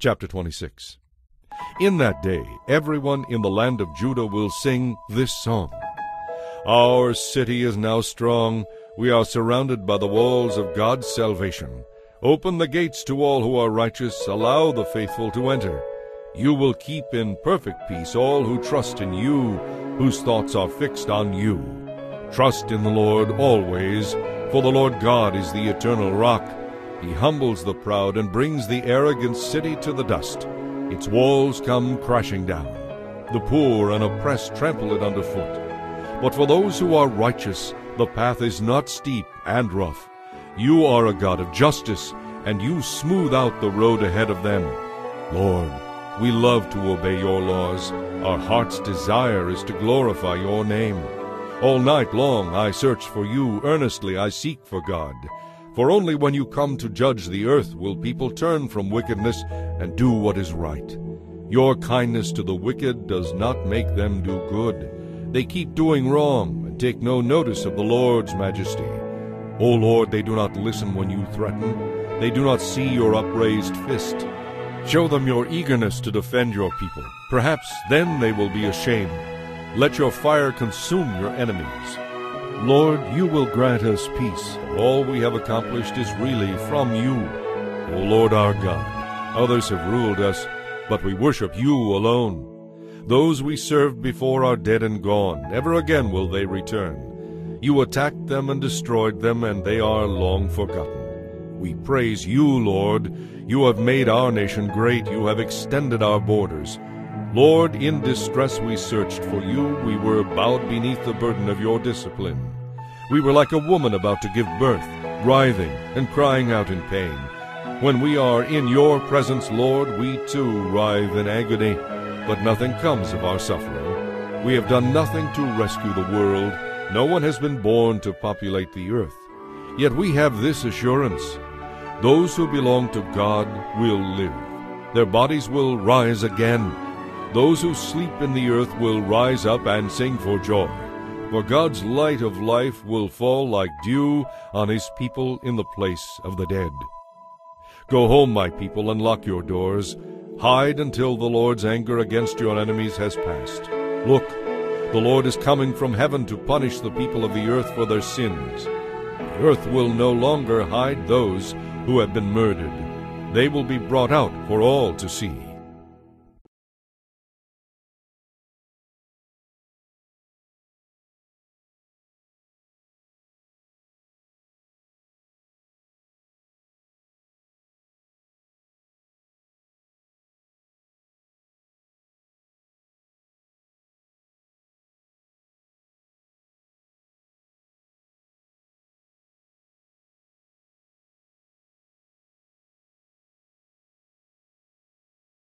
Chapter 26 In that day everyone in the land of Judah will sing this song. Our city is now strong. We are surrounded by the walls of God's salvation. Open the gates to all who are righteous. Allow the faithful to enter. You will keep in perfect peace all who trust in you, whose thoughts are fixed on you. Trust in the Lord always, for the Lord God is the eternal rock. He humbles the proud and brings the arrogant city to the dust. Its walls come crashing down. The poor and oppressed trample it underfoot. But for those who are righteous, the path is not steep and rough. You are a God of justice, and you smooth out the road ahead of them. Lord, we love to obey your laws. Our heart's desire is to glorify your name. All night long I search for you, earnestly I seek for God. For only when you come to judge the earth will people turn from wickedness and do what is right. Your kindness to the wicked does not make them do good. They keep doing wrong and take no notice of the Lord's majesty. O Lord, they do not listen when you threaten. They do not see your upraised fist. Show them your eagerness to defend your people. Perhaps then they will be ashamed. Let your fire consume your enemies. Lord, you will grant us peace. All we have accomplished is really from you. O Lord our God, others have ruled us, but we worship you alone. Those we served before are dead and gone. Never again will they return. You attacked them and destroyed them, and they are long forgotten. We praise you, Lord. You have made our nation great. You have extended our borders. Lord, in distress we searched for you. We were bowed beneath the burden of your discipline. We were like a woman about to give birth, writhing and crying out in pain. When we are in your presence, Lord, we too writhe in agony, but nothing comes of our suffering. We have done nothing to rescue the world. No one has been born to populate the earth. Yet we have this assurance. Those who belong to God will live. Their bodies will rise again. Those who sleep in the earth will rise up and sing for joy. For God's light of life will fall like dew on his people in the place of the dead. Go home, my people, and lock your doors. Hide until the Lord's anger against your enemies has passed. Look, the Lord is coming from heaven to punish the people of the earth for their sins. The earth will no longer hide those who have been murdered. They will be brought out for all to see.